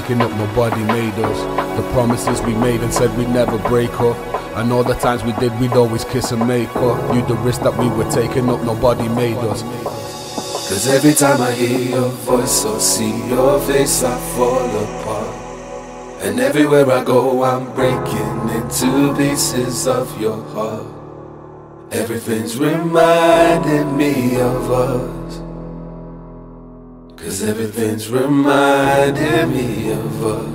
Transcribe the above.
taking up, nobody made us. The promises we made and said we'd never break up. And all the times we did, we'd always kiss and make up. Knew the risk that we were taking up, nobody made us. Cause every time I hear your voice or see your face, I fall apart. And everywhere I go, I'm breaking into pieces of your heart. Everything's reminding me of us. Everything's reminding me of us.